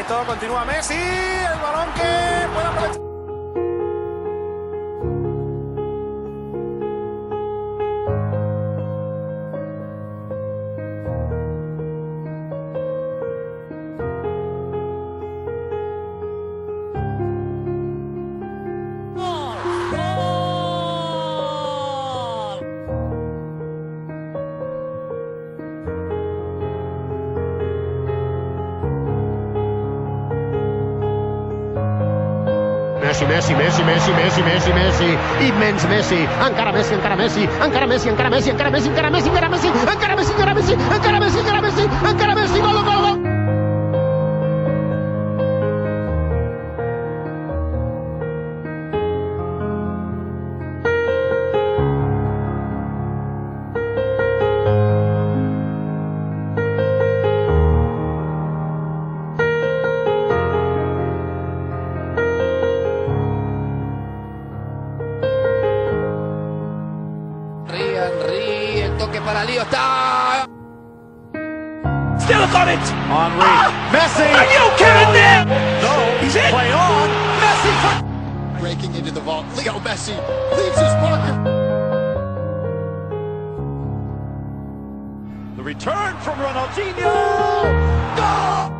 quieto, continúa Messi, el balón que puede aprovechar. Messi, Messi, Messi, Messi, Messi, Messi, Messi, immens Messi, encara Messi, encara Messi, encara Messi, encara Messi, encara Messi, encara Messi, encara Messi, encara Messi, encara Messi, encara Messi, encara Messi, encara Messi, gol, gol, gol. El toque para Lío está. Still got it! Henry, ah! Messi. Are you kidding me? No, He's in. play on. Messi for... Breaking into the vault. Leo Messi leaves his marker. The return from Ronaldinho! Goal!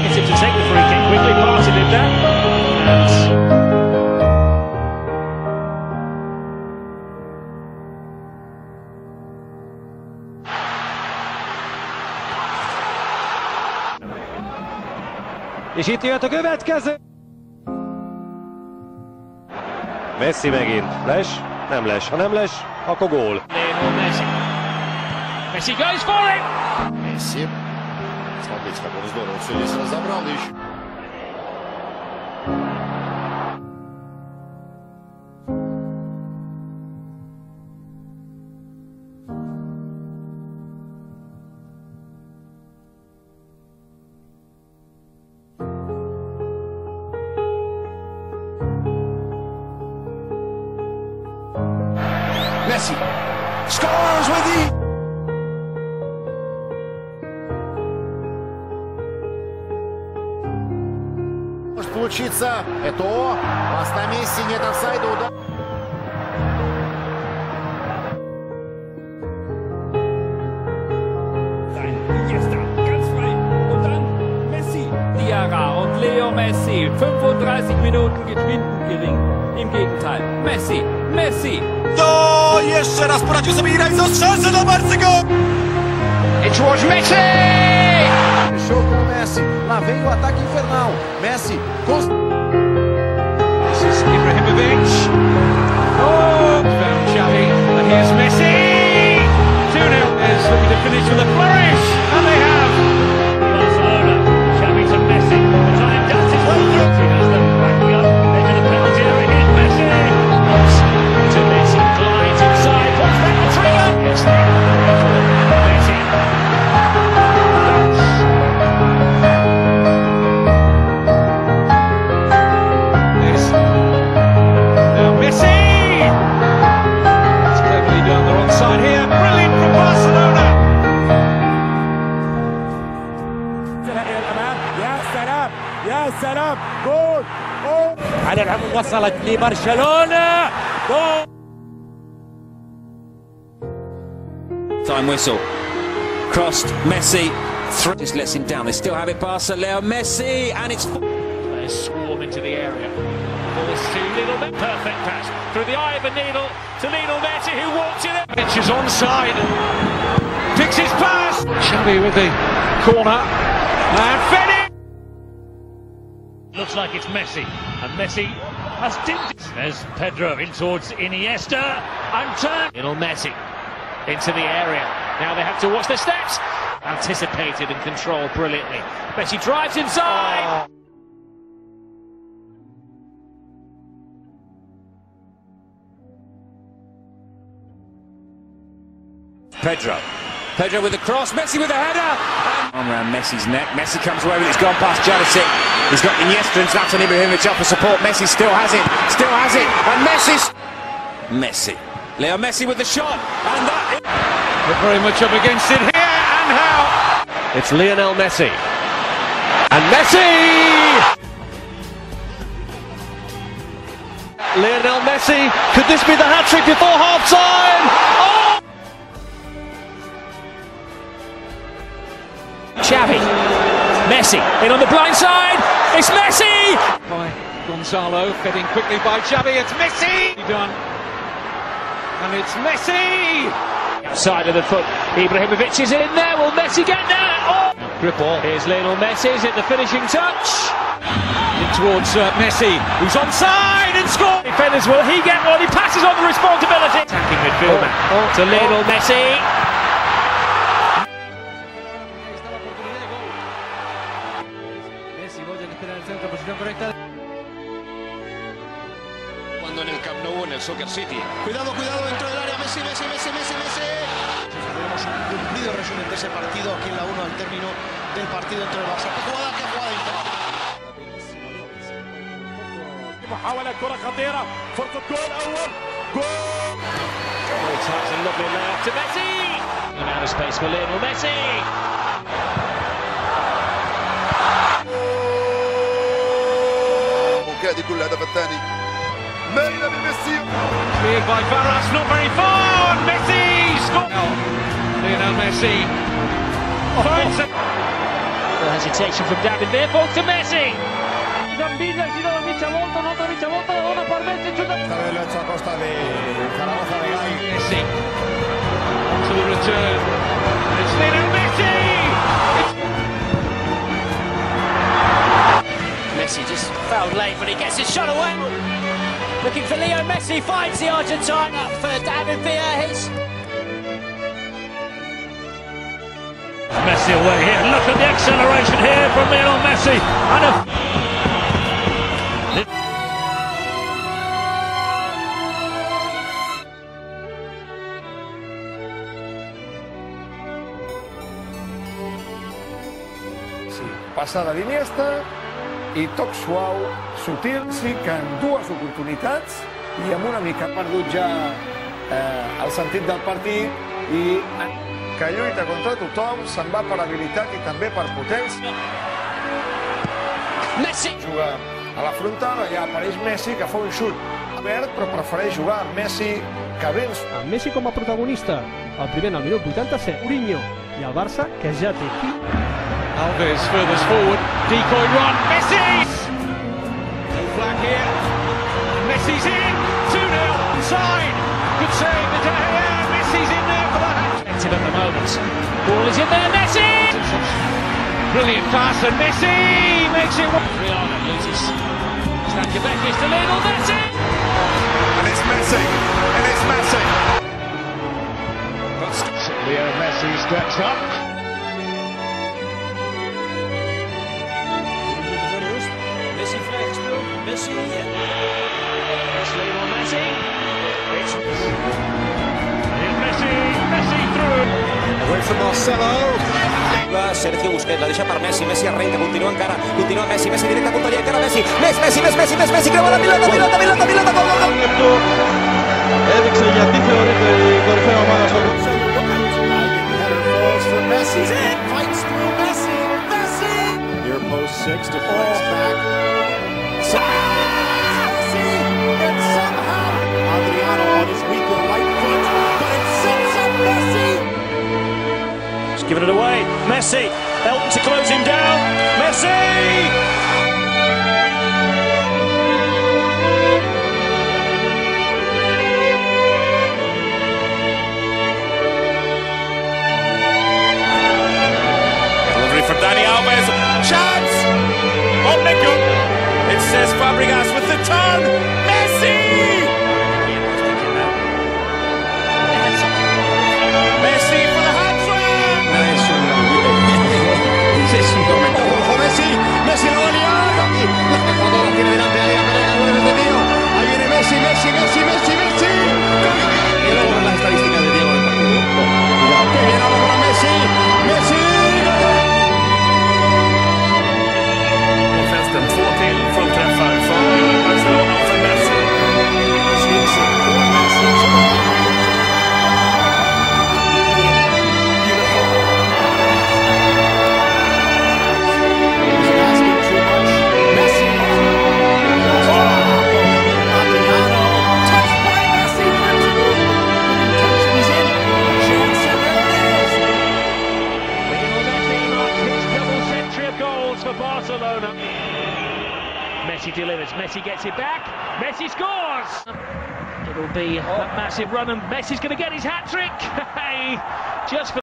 Him to take the free kick quickly, Martin did that. And És itt jöhet a következő. Messi megint. Les? Nem les. Ha nem les, akkor gól. Messi. Messi goes for it! Messi. Można być taką zdorą, czyli zaraz zabronisz. Messi scores with the Может получиться. Это пас на Месси, нет офсайда, удар. Iniesta, ganz frei. Und dann Messi. Diarra und Leo Messi. 35 Minuten geschwinden gering. Im Gegenteil. Messi, Messi. To jeszcze raz poradził sobie Iraj z strzelce do Barcygo. It was Messi! Messi. Lá vem o ataque infernal. Messi. cons- This is Ibrahimovic. Oh, found Xavi. And here's Messi. 2-0 is looking to finish with a flourish. يا سلام يا سلام جول على العمود وصلت لبرشلونة جول Time whistle. Crossed, Messi Three. Just lets him down. They still have it. Barca, Leo Messi, and it's. Players swarm into the area. Balls to Lionel Messi. Perfect pass through the eye of a needle to Lionel Messi, who walks in. Pitch is onside. Picks his pass. Xavi with the corner. And Fede. Looks like it's Messi. And Messi has tinted. There's Pedro in towards Iniesta. And turn. Lionel Messi into the area. Now they have to watch their steps. Anticipated and controlled brilliantly. Messi drives inside. Pedro. Pedro with the cross. Messi with the header. Arm around Messi's neck. Messi comes away with it. He's gone past Jadisic. He's got Iniesta and Zlatan Ibrahimovic up for support. Messi still has it. Still has it. And Messi's. Messi. Leo Messi with the shot. And that. They're very much up against it here. And how? It's Lionel Messi. And Messi! Lionel Messi, could this be the hat trick before half time? Oh! Xavi. Messi in on the blind side. It's Messi. By Gonzalo, fed in quickly by Xavi. It's Messi. Done. And it's Messi. Side of the foot. Ibrahimovic is in there. Will Messi get there? Oh! Grip ball. Here's Lionel Messi. Is it the finishing touch? In towards uh, Messi, who's onside and scored. Defenders, will he get one? He passes on the responsibility. Attacking midfielder to Lionel Messi. el Soccer City. Cuidado, cuidado dentro del área. Messi, Messi, Messi, Messi, Messi. Tenemos un cumplido resumen de ese partido aquí en la 1 al término del partido entre el Barça. ¡Qué jugada, qué jugada! محاولة كرة خطيرة فرصة جول أول جول It's a lovely layup to Messi. Amount of space for Lionel Messi. وكاد يكون الهدف الثاني مايلة بميسي Cleared by Varas, not very far. and Messi scores. Lionel Messi. Oh. Finds it. The hesitation from David there, falls to Messi. Esta vez lo ha hecho a costa de Zaragoza de Gai. Messi. To the return. It's Lionel Messi. Messi Looking for Leo Messi, finds the Argentine up for David Villa. Messi away here. Look at the acceleration here from Lionel Messi. And a passada d'Iniesta i toc suau, sutil, sí que en dues oportunitats i amb una mica perdut ja eh, el sentit del partit i que lluita contra tothom, se'n va per habilitat i també per potència. Messi. Juga a la frontal, allà apareix Messi que fa un xut obert però prefereix jugar amb Messi que bé ens amb Messi com a protagonista, el primer en el minut 87, Mourinho i el Barça, que ja té aquí. Alves furthest forward. Decoy run. Messi! No flag here. Messi's in. 2-0. Inside. Good save. The De Gea. Messi's in there for the hat. Active at the moment. Ball is in there. Messi! Brilliant pass and Messi makes it one. Rihanna loses. Stankovic is to Lionel oh, Messi. And it's Messi. And it's Messi. Leo Messi steps up Va Sergio Busquets, la deixa per Messi, Messi arrenca, continua encara, continua Messi, Messi directe a punteria, encara Messi, Messi, Messi, Messi, creu la pilota, pilota, pilota, pilota, gol, gol, gol. Eriksen ja diferente i Corfeo Magas Header falls for Messi. Fights through Messi. Messi. Near post six deflects oh. back. Messi. And somehow Adriano on his but it away. Messi. Elton to close him down. Messi! Dani Alves. Chance! Omnico. It says Fabregas with the turn. Messi back. Messi scores. It'll be a massive run, and Messi's going to get his hat trick. Just for